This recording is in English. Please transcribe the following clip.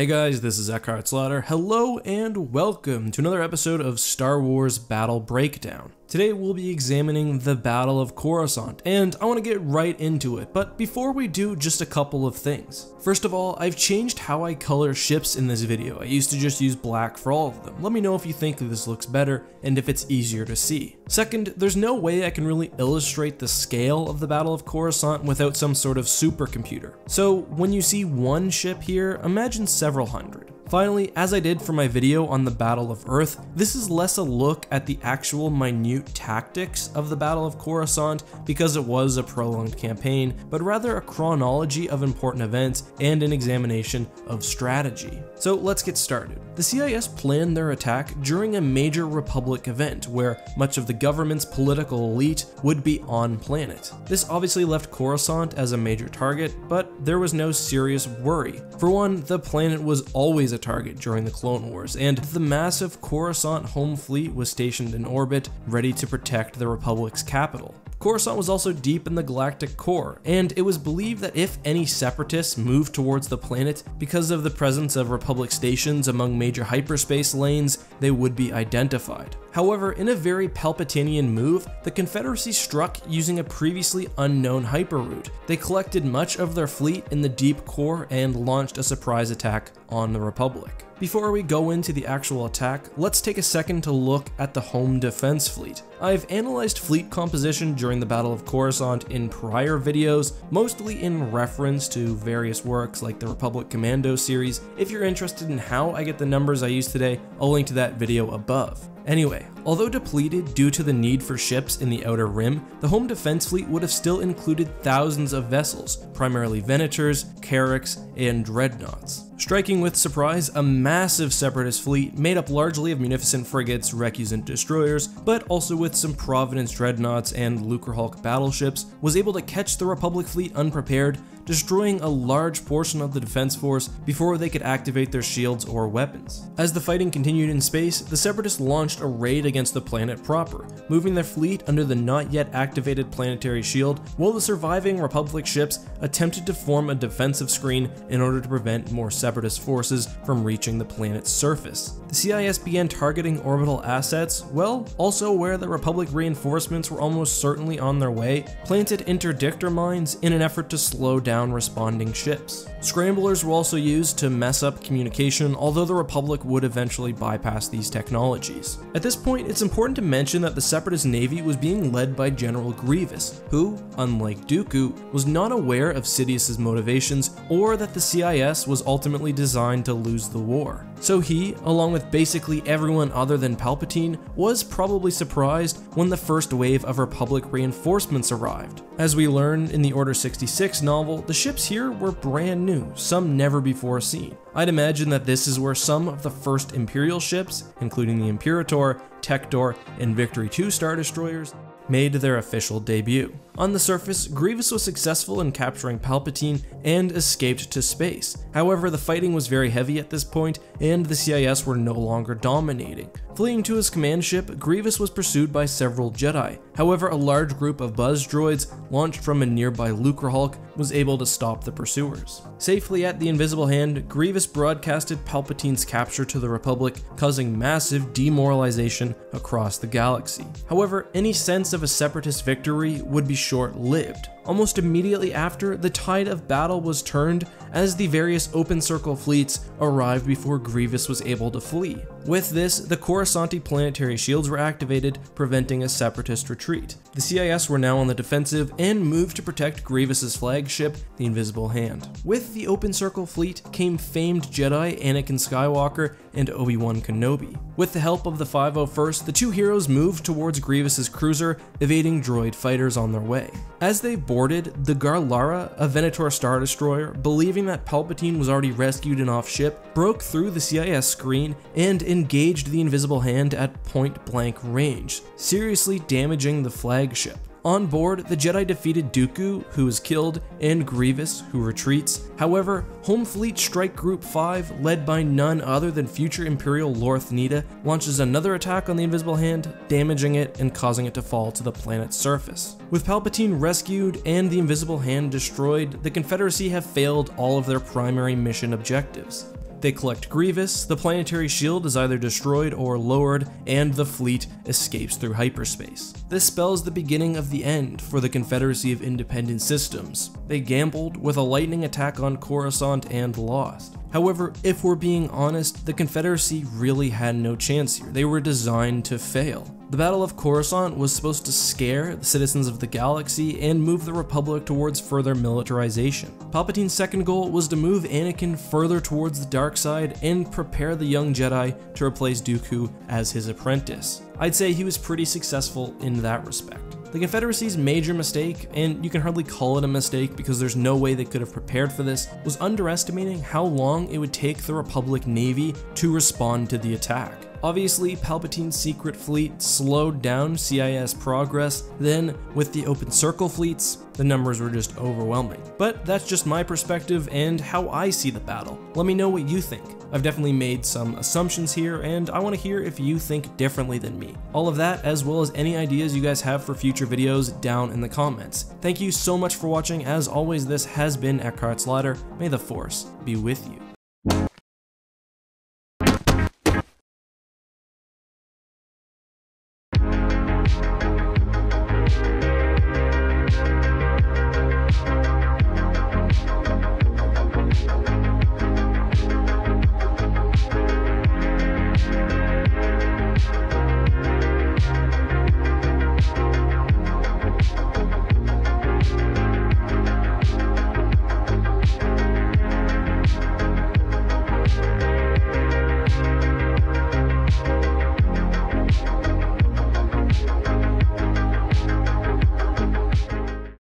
Hey guys, this is Eckhart's Ladder. Hello and welcome to another episode of Star Wars Battle Breakdown. Today we'll be examining the Battle of Coruscant, and I want to get right into it, but before we do, just a couple of things. First of all, I've changed how I color ships in this video. I used to just use black for all of them. Let me know if you think this looks better and if it's easier to see. Second, there's no way I can really illustrate the scale of the Battle of Coruscant without some sort of supercomputer. So when you see one ship here, imagine several hundred. Finally, as I did for my video on the Battle of Earth, this is less a look at the actual minute tactics of the Battle of Coruscant because it was a prolonged campaign, but rather a chronology of important events and an examination of strategy. So let's get started. The CIS planned their attack during a major Republic event where much of the government's political elite would be on planet. This obviously left Coruscant as a major target, but there was no serious worry. For one, the planet was always a target during the Clone Wars, and the massive Coruscant home fleet was stationed in orbit, ready to protect the Republic's capital. Coruscant was also deep in the galactic core, and it was believed that if any separatists moved towards the planet because of the presence of Republic stations among major hyperspace lanes, they would be identified. However, in a very Palpatinian move, the Confederacy struck using a previously unknown hyperroute. They collected much of their fleet in the deep core and launched a surprise attack on the Republic. Before we go into the actual attack, let's take a second to look at the home defense fleet. I've analyzed fleet composition during the Battle of Coruscant in prior videos, mostly in reference to various works like the Republic Commando series. If you're interested in how I get the numbers I use today, I'll link to that video above. Anyway, although depleted due to the need for ships in the Outer Rim, the home defense fleet would have still included thousands of vessels, primarily Venators, Carracks, and Dreadnoughts. Striking with surprise, a massive separatist fleet made up largely of munificent frigates, recusant destroyers, but also with some Providence dreadnoughts and Lucrehulk battleships, was able to catch the Republic fleet unprepared, destroying a large portion of the defense force before they could activate their shields or weapons. As the fighting continued in space, the Separatists launched a raid against the planet proper, moving their fleet under the not yet activated planetary shield, while the surviving Republic ships attempted to form a defensive screen in order to prevent more Separatist forces from reaching the planet's surface. The CIS began targeting orbital assets, well, also aware that Republic reinforcements were almost certainly on their way, planted interdictor mines in an effort to slow down responding ships. Scramblers were also used to mess up communication, although the Republic would eventually bypass these technologies. At this point, it's important to mention that the Separatist Navy was being led by General Grievous, who, unlike Dooku, was not aware of Sidious's motivations or that the CIS was ultimately designed to lose the war. So he, along with basically everyone other than Palpatine, was probably surprised when the first wave of Republic reinforcements arrived. As we learn in the Order 66 novel, the ships here were brand new, some never before seen. I'd imagine that this is where some of the first Imperial ships, including the Imperator, Tector, and Victory 2 Star Destroyers, made their official debut. On the surface, Grievous was successful in capturing Palpatine and escaped to space. However, the fighting was very heavy at this point, and the CIS were no longer dominating. Fleeing to his command ship, Grievous was pursued by several Jedi. However, a large group of buzz droids launched from a nearby Lucrehulk was able to stop the pursuers. Safely at the Invisible Hand, Grievous broadcasted Palpatine's capture to the Republic, causing massive demoralization across the galaxy. However, any sense of a separatist victory would be short-lived. Almost immediately after, the tide of battle was turned as the various open circle fleets arrived before Grievous was able to flee. With this, the Coruscanti planetary shields were activated, preventing a separatist retreat. The CIS were now on the defensive and moved to protect Grievous's flagship, the Invisible Hand. With the open circle fleet came famed Jedi Anakin Skywalker and Obi-Wan Kenobi. With the help of the 501st, the two heroes moved towards Grievous's cruiser, evading droid fighters on their way. As they boarded, the Guarlara, a Venator Star Destroyer, believing that Palpatine was already rescued and off ship, broke through the CIS screen and engaged the Invisible Hand at point blank range, seriously damaging the flagship. On board, the Jedi defeated Dooku, who is killed, and Grievous, who retreats. However, Home Fleet Strike Group 5, led by none other than future Imperial Lorth Needa, launches another attack on the Invisible Hand, damaging it and causing it to fall to the planet's surface. With Palpatine rescued and the Invisible Hand destroyed, the Confederacy have failed all of their primary mission objectives. They collect Grievous, the planetary shield is either destroyed or lowered, and the fleet escapes through hyperspace. This spells the beginning of the end for the Confederacy of Independent Systems. They gambled with a lightning attack on Coruscant and lost. However, if we're being honest, the Confederacy really had no chance here. They were designed to fail. The Battle of Coruscant was supposed to scare the citizens of the galaxy and move the Republic towards further militarization. Palpatine's second goal was to move Anakin further towards the dark side and prepare the young Jedi to replace Dooku as his apprentice. I'd say he was pretty successful in that respect. The Confederacy's major mistake, and you can hardly call it a mistake because there's no way they could have prepared for this, was underestimating how long it would take the Republic Navy to respond to the attack. Obviously, Palpatine's secret fleet slowed down CIS progress, then with the open circle fleets, the numbers were just overwhelming. But that's just my perspective and how I see the battle. Let me know what you think. I've definitely made some assumptions here, and I want to hear if you think differently than me. All of that, as well as any ideas you guys have for future videos, down in the comments. Thank you so much for watching. As always, this has been Eckhart's Ladder. May the Force be with you.